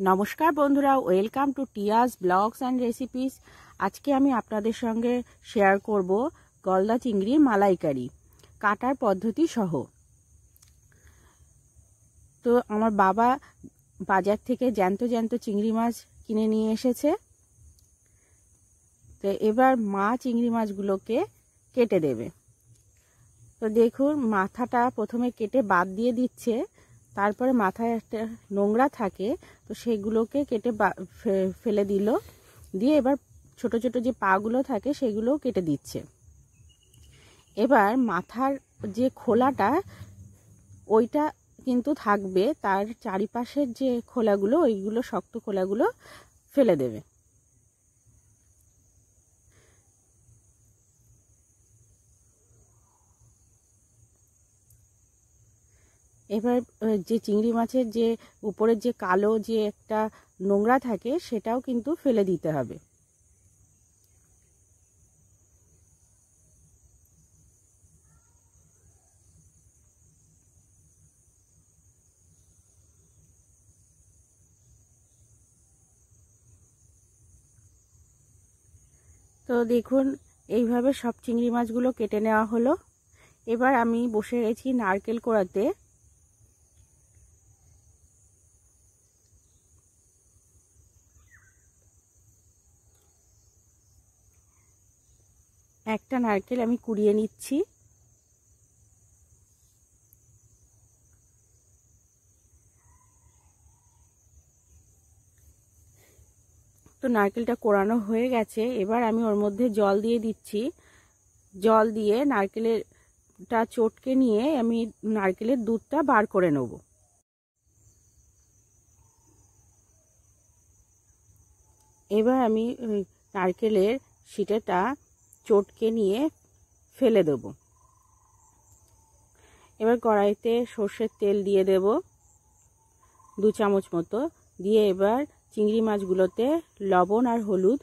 নমস্কার বন্ধুরা, welcome to Tia's blogs and recipes. আজকে আমি আপনাদের সঙ্গে শেয়ার করব গলদা চিংড়ির মালাইকারি, কাটার পদ্ধতি সহ। তো আমার বাবা বাজার থেকে জ্যান্ত জ্যান্ত চিংড়ি মাছ কিনে নিয়ে এসেছে। তো এবার মা চিংড়ি মাছগুলোকে কেটে দেবে। তো দেখুন, মাথাটা প্রথমে কেটে বাদ দিয়ে দিচ্ছে। তারপরে মাথায় একটা নোংরা থাকে, তো সেগুলোকে কেটে ফেলে দিল। দিয়ে এবার ছোট ছোট যে পাগুলো থাকে সেগুলোও কেটে দিচ্ছে। এবার মাথার যে খোলাটা, ওইটা কিন্তু থাকবে, তার চারিপাশের যে খোলাগুলো, ওইগুলো শক্ত খোলাগুলো ফেলে দেবে। এবার যে চিংড়ি মাছের যে উপরের যে কালো যে একটা নোংরা থাকে, সেটাও কিন্তু ফেলে দিতে হবে। তো দেখুন, এইভাবে সব চিংড়ি মাছগুলো কেটে নেওয়া হলো। এবার আমি বসে গেছি নারকেল কোড়াতে। একটা নারকেল আমি কুড়িয়ে নিচ্ছি। তো নারকেলটা কোরানো হয়ে গেছে, এবার আমি ওর মধ্যে জল দিয়ে দিচ্ছি। জল দিয়ে নারকেলেরটা চটকে নিয়ে আমি নারকেলের দুধটা বার করে নেব। এবার আমি নারকেলের সিটেটা চটকে নিয়ে ফেলে দেব। এবার কড়াইতে সর্ষের তেল দিয়ে দেব দু চামচ মতো। দিয়ে এবার চিংড়ি মাছগুলোতে লবণ আর হলুদ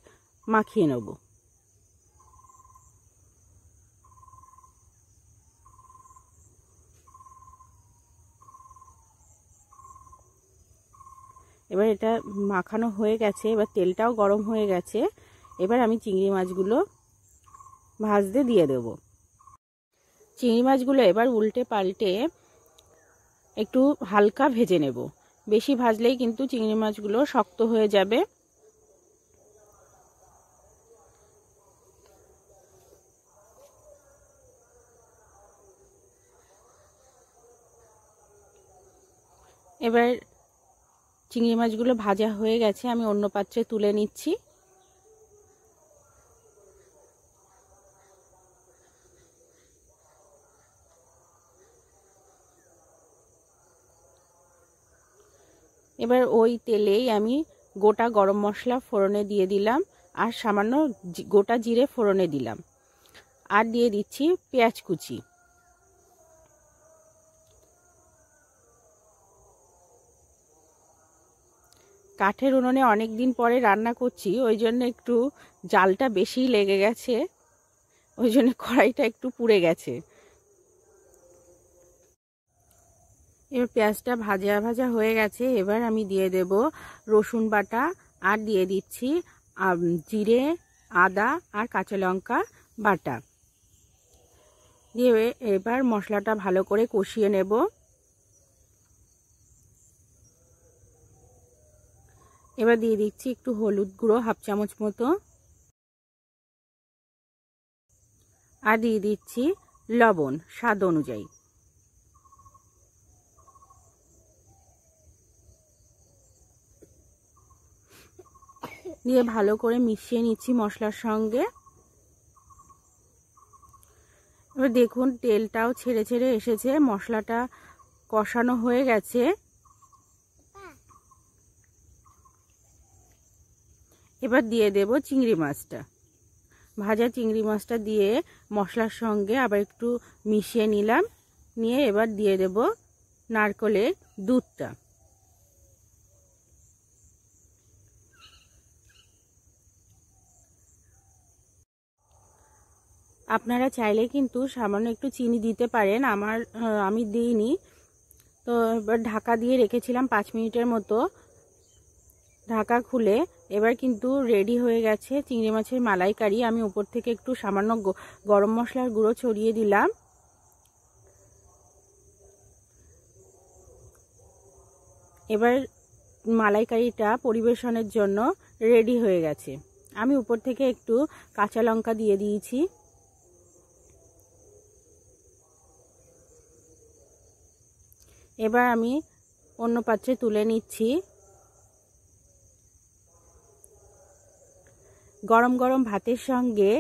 মাখিয়ে নেব। এবার এটা মাখানো হয়ে গেছে, এবার তেলটাও গরম হয়ে গেছে। এবার আমি চিংড়ি মাছগুলো ভাজতে দিয়ে দেব। চিংড়ি মাছগুলো এবার উল্টে পাল্টে একটু হালকা ভেজে নেব। বেশি ভাজলেই কিন্তু চিংড়ি মাছগুলো শক্ত হয়ে যাবে। এবার চিংড়ি মাছগুলো ভাজা হয়ে গেছে, আমি অন্য পাত্রে তুলে নিচ্ছি। এবার ওই তেলেই আমি গোটা গরম মশলা ফোড়নে দিয়ে দিলাম আর সামান্য গোটা জিরে ফোড়নে দিলাম। আর দিয়ে দিচ্ছি পেঁয়াজ কুচি। কাঠের উনুনে অনেক দিন পরে রান্না করছি, ওই জন্য একটু জালটা বেশি লেগে গেছে, ওই জন্য কড়াইটা একটু পুড়ে গেছে। এবার পেঁয়াজটা ভাজা ভাজা হয়ে গেছে, এবার আমি দিয়ে দেব রসুন বাটা, আর দিয়ে দিচ্ছি জিরে, আদা আর কাঁচা লঙ্কা বাটা। দিয়ে এবার মশলাটা ভালো করে কষিয়ে নেব। এবার দিয়ে দিচ্ছি একটু হলুদ গুঁড়ো, হাফ চামচ মতো। আর দিয়ে দিচ্ছি লবণ, স্বাদ অনুযায়ী। দিয়ে ভালো করে মিশিয়ে নিচ্ছি মশলার সঙ্গে। এবার দেখুন, তেলটাও ছেড়ে ছেড়ে এসেছে, মশলাটা কষানো হয়ে গেছে। এবার দিয়ে দেব চিংড়ি মাছটা। ভাজা চিংড়ি মাছটা দিয়ে মশলার সঙ্গে আবার একটু মিশিয়ে নিলাম। নিয়ে এবার দিয়ে দেব নারকলের দুধটা। আপনারা চাইলে কিন্তু সামান্য একটু চিনি দিতে পারেন। আমার আমি দিইনি। তো এবার ঢাকা দিয়ে রেখেছিলাম পাঁচ মিনিটের মতো। ঢাকা খুলে এবার কিন্তু রেডি হয়ে গেছে চিংড়ি মাছের মালাইকারি। আমি উপর থেকে একটু সামান্য গরম মশলার গুঁড়ো ছড়িয়ে দিলাম। এবার মালাইকারিটা পরিবেশনের জন্য রেডি হয়ে গেছে। আমি উপর থেকে একটু কাঁচা লঙ্কা দিয়ে দিয়েছি। এবার আমি অন্য পাত্রে তুলে নিচ্ছি। গরম গরম ভাতের সঙ্গে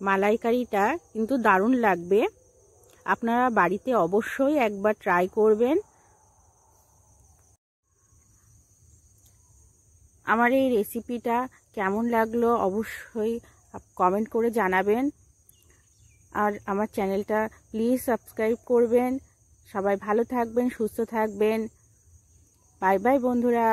মালাইকারিটা কিন্তু দারুণ লাগবে। আপনারা বাড়িতে অবশ্যই একবার ট্রাই করবেন। আমার এই রেসিপিটা কেমন লাগল অবশ্যই কমেন্ট করে জানাবেন। আর আমার চ্যানেলটা প্লিজ সাবস্ক্রাইব করবেন। সবাই ভালো থাকবেন সুস্থ থাকবেন। বাই বাই বন্ধুরা।